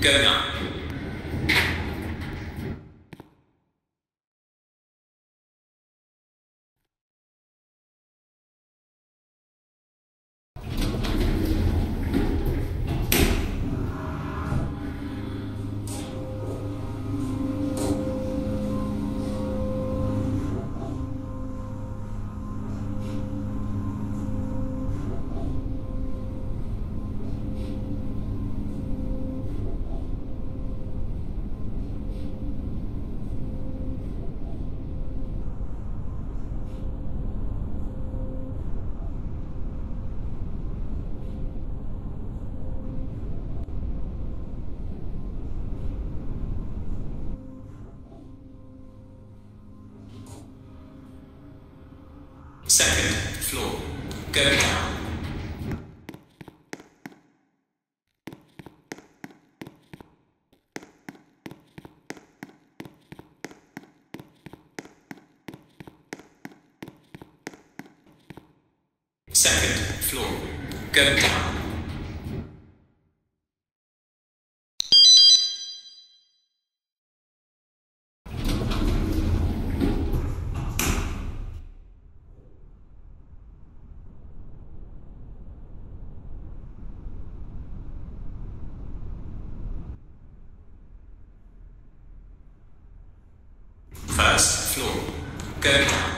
Going up. Second floor. Going down. Second floor. Going down. no campo